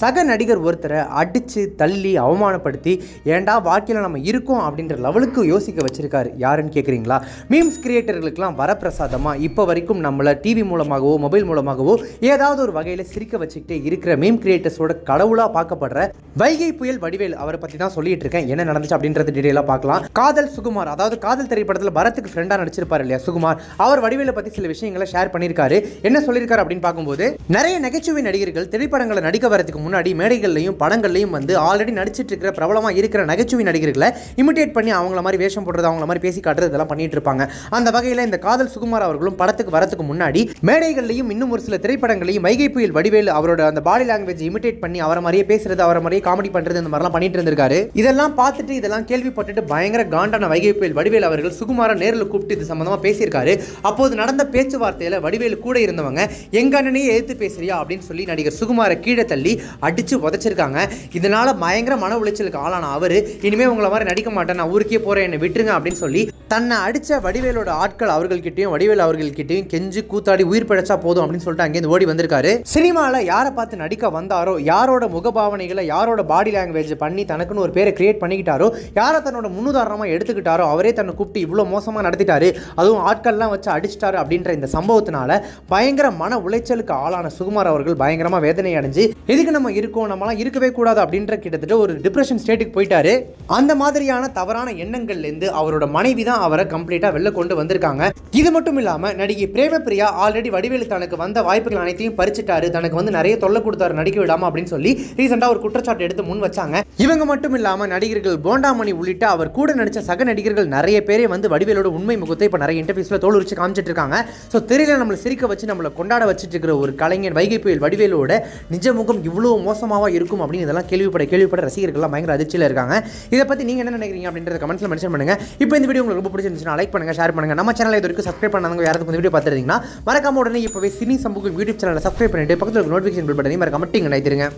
சக நடிகர் ஒருத்தரை அடித்து தள்ளி அவமானப்படுத்தி ஏன்டா வாழ்க்கையில் நம்ம இருக்கோம் அப்படின்ற லெவலுக்கு யோசிக்க வச்சுருக்காரு. யாருன்னு கேட்குறீங்களா மீம்ஸ் கிரியேட்டர்களுக்கெல்லாம் வரப்பிரசாதமாக இப்போ வரைக்கும் நம்மளை டிவி மூலமாகவோ மொபைல் மூலமாகவோ ஏதாவது ஒரு வகையில் சிரிக்க வச்சுக்கிட்டே இருக்கிற மீம் கிரியேட்டர்ஸோட கடவுளாக பார்க்கப்படுற வைகை புயல் வடிவேல் அவரை பற்றி தான் சொல்லிட்டு இருக்கேன். என்ன நடந்துச்சு அப்படின்றது டீடைலாக பார்க்கலாம். காதல் சுகுமார் அதாவது காதல் திரைப்படத்தில் பரத்துக்கு ஃப்ரெண்டாக நடிச்சிருப்பார் இல்லையா சுகுமார் அவர் வடிவேலை பற்றி சில விஷயங்களை ஷேர் பண்ணியிருக்காரு. என்ன சொல்லியிருக்காரு அப்படின்னு பார்க்கும்போது நிறைய நகைச்சுவை நடிகர்கள் திரைப்படங்களை நடிக்க வரதுக்கு முன்னாடி மேடைகள்லையும் படங்கள்லையும் வந்து ஆல்ரெடி நடிச்சிட்டு இருக்கிற பிரபலமாக இருக்கிற நகைச்சுவை நடிகர்களை இமிட்டேட் பண்ணி அவங்கள மாதிரி வேஷம் போடுறது அவங்கள மாதிரி பேசி காட்டுறது இதெல்லாம் பண்ணிட்டு இருப்பாங்க அந்த வகையில் இந்த காதல் சுகுமார் அவர்களும் படத்துக்கு வரத்துக்கு முன்னாடி மேடைகள்லையும் இன்னும் ஒரு சில திரைப்படங்களையும் வைகை புயல் வடிவேல் அவரோட அந்த பாடி லாங்குவேஜ் இமிட்டேட் பண்ணி அவரை மாதிரியே பேசுறது அவரை மாதிரியே காமெடி பண்றது இந்த மாதிரிலாம் பண்ணிட்டு இருந்திருக்காரு. இதெல்லாம் பார்த்துட்டு இதெல்லாம் கேள்விப்பட்டுட்டு பயங்கர காண்டான வைகை புயல் வடிவேல் அவர்கள் சுகுமாரை நேரில் கூப்பிட்டு இது சம்மந்தமாக பேசியிருக்காரு. அப்போது நடந்த பேச்சுவார்த்தையில் வடிவேலு கூட இருந்தவங்க எங்க அண்ணனையே எதிர்த்து பேசுறியா? அப்படின்னு சொல்லி நடிகர் சுகுமாரை கீழே தள்ளி அடித்து உதச்சிருக்காங்க இதனால் பயங்கர மன உளைச்சலுக்கு ஆளான அவர். இனிமேல் உங்களை மாதிரி நடிக்க மாட்டேன் நான் ஊருக்கே போகிறேன் என்னை விட்டுருங்க அப்படின்னு சொல்லி தன்னை அடித்த வடிவேலோட ஆட்கள் அவர்கள்கிட்டையும் வடிவேல் அவர்கள்கிட்டயும் கெஞ்சு கூத்தாடி உயிர் பிழைச்சா போதும் அப்படின்னு சொல்லிட்டு அங்கேருந்து ஓடி வந்திருக்காரு. சினிமாவில் யாரை பார்த்து நடிக்க வந்தாரோ யாரோட முகபாவனைகளை யாரோட பாடி லாங்குவேஜ் பண்ணி தனக்குன்னு ஒரு பேரை கிரியேட் பண்ணிக்கிட்டாரோ யாரை தன்னோட முன்னுதாரணமாக எடுத்துக்கிட்டாரோ அவரே தன்னை கூப்பிட்டு இவ்வளோ மோசமாக நடத்திட்டாரு. அதுவும் ஆட்கள்லாம் வச்சு அடிச்சிட்டாரு அப்படின்ற இந்த சம்பவத்தினால பயங்கர மன உளைச்சலுக்கு ஆளான சுகுமார் அவர்கள் பயங்கரமாக வேதனை அடைஞ்சு எதுக்கு நம்ம இருக்கோம் நம்மளாம் இருக்கவே கூடாது அப்படின்ற கிட்டத்தட்ட ஒரு டிப்ரெஷன் ஸ்டேட்டுக்கு போயிட்டாரு. அந்த மாதிரியான தவறான எண்ணங்கள்லேருந்து அவரோட மனைவி தான் அவரை கம்ப்ளீட்டாக வெளில கொண்டு வந்திருக்காங்க. இது மட்டும் இல்லாமல் நடிகை பிரேமபிரியா ஆல்ரெடி வடிவேலு தனக்கு வந்த வாய்ப்புகள் அனைத்தையும் பறிச்சுட்டாரு. தனக்கு வந்து நிறைய தொல்லை கொடுத்தாரு நடிக்க விடாம அப்படின்னு சொல்லி ரீசெண்டாக ஒரு குற்றச்சாட்டு எடுத்து முன் வச்சாங்க. இவங்க மட்டும் இல்லாமல் நடிகர்கள் போண்டாமணி உள்ளிட்ட அவர் கூட நடித்த சக நடிகர்கள் நிறைய பேரே வந்து வடிவேலோட உண்மை முகத்தை இப்போ நிறைய இன்டர்வியூஸில் தோல் உரிச்சு காமிச்சிட்டு இருக்காங்க. ஸோ தெரியல நம்மளை சிரிக்க வச்சு நம்மளை கொண்டாட வச்சுட்டு இருக்கிற ஒரு கலைஞர் வைகை புயல் வடிவேலோட நிஜ முகம் இவ்வளோ மோசமாக இருக்கும் அப்படின்னு இதெல்லாம் கேள்விப்பட கேள்விப்பட ரசிகர்கள்லாம் பயங்கர அதிர்ச்சியில் இருக்காங்க. இதை பற்றி நீங்கள் என்ன நினைக்கிறீங்க அப்படின்றத கமெண்ட்ஸில் மென்ஷன் பண்ணுங்க. இப்போ இந்த வீடியோ உங்களுக்கு ரொம்ப பிடிச்சிருந்துச்சுன்னா லைக் பண்ணுங்க ஷேர் பண்ணுங்க. நம்ம சேனல் இது வரைக்கும் சப்ஸ்கிரைப் பண்ணாதவங்க யாராவது இந்த வீடியோ பார்த்துருந்தீங்கன்னா மறக்காம உடனே இப்போவே சினி சமூகம் யூடியூப் சேனலை சப்ஸ்கிரைப் பண்ணிட்டு பக்கத்தில் நோட்டிஃபிகேஷன் பில் பட்டனையும் மறக்காம டிங் நினைத்திருங்க